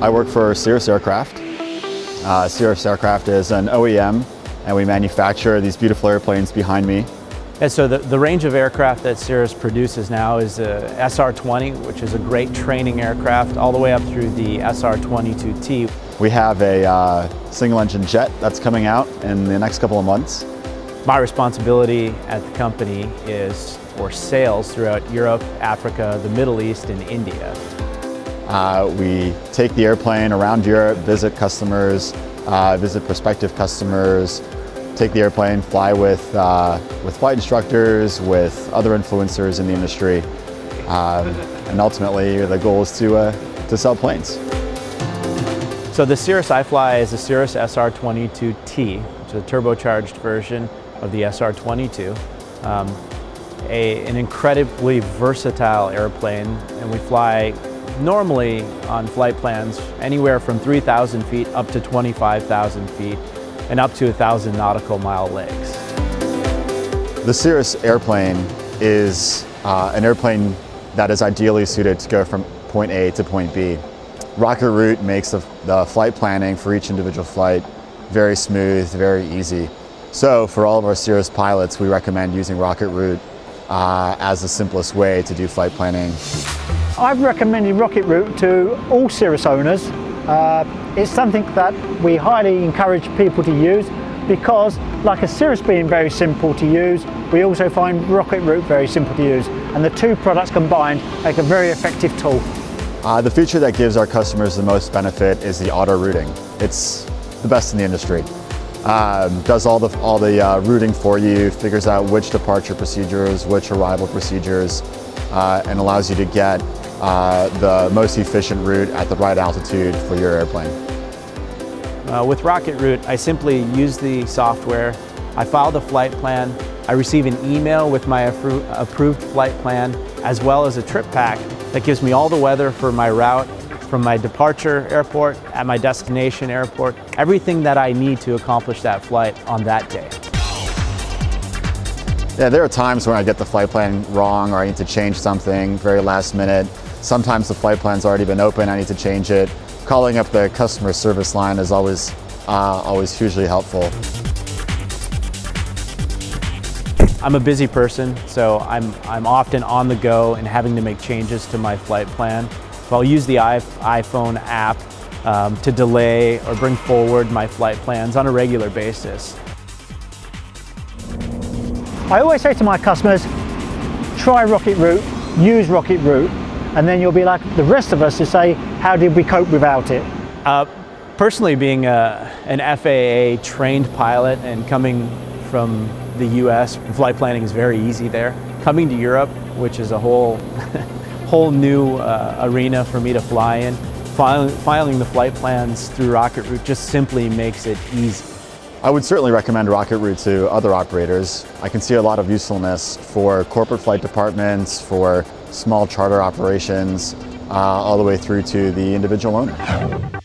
I work for Cirrus Aircraft. Uh, Cirrus Aircraft is an OEM and we manufacture these beautiful airplanes behind me. And so the, the range of aircraft that Cirrus produces now is a SR-20, which is a great training aircraft, all the way up through the SR-22T. We have a uh, single engine jet that's coming out in the next couple of months. My responsibility at the company is for sales throughout Europe, Africa, the Middle East, and India. Uh, we take the airplane around Europe, visit customers, uh, visit prospective customers, take the airplane, fly with, uh, with flight instructors, with other influencers in the industry. Um, and ultimately, the goal is to, uh, to sell planes. So the Cirrus iFly is a Cirrus SR22T, which is a turbocharged version of the SR22. Um, a, an incredibly versatile airplane, and we fly normally on flight plans anywhere from 3,000 feet up to 25,000 feet and up to 1,000 nautical mile legs. The Cirrus airplane is uh, an airplane that is ideally suited to go from point A to point B. Rocket Route makes the, the flight planning for each individual flight very smooth, very easy. So for all of our Cirrus pilots, we recommend using Rocket Route uh, as the simplest way to do flight planning. I've recommended Rocket Route to all Cirrus owners. Uh, it's something that we highly encourage people to use because like a Cirrus being very simple to use, we also find Rocket Route very simple to use. And the two products combined make a very effective tool. Uh, the feature that gives our customers the most benefit is the auto routing. It's the best in the industry. Um, does all the, all the uh, routing for you, figures out which departure procedures, which arrival procedures, uh, and allows you to get uh, the most efficient route at the right altitude for your airplane. Uh, with Rocket Route, I simply use the software, I file the flight plan, I receive an email with my approved flight plan, as well as a trip pack that gives me all the weather for my route from my departure airport at my destination airport, everything that I need to accomplish that flight on that day. Yeah, there are times when I get the flight plan wrong or I need to change something very last minute. Sometimes the flight plan's already been open, I need to change it. Calling up the customer service line is always, uh, always hugely helpful. I'm a busy person, so I'm, I'm often on the go and having to make changes to my flight plan. So I'll use the iPhone app um, to delay or bring forward my flight plans on a regular basis. I always say to my customers, try Rocket Route, use Rocket Route, and then you'll be like the rest of us to say, how did we cope without it? Uh, personally, being a, an FAA trained pilot and coming from the US, flight planning is very easy there. Coming to Europe, which is a whole, whole new uh, arena for me to fly in, filing, filing the flight plans through Rocket Route just simply makes it easy. I would certainly recommend Rocket Route to other operators. I can see a lot of usefulness for corporate flight departments, for small charter operations, uh, all the way through to the individual owner.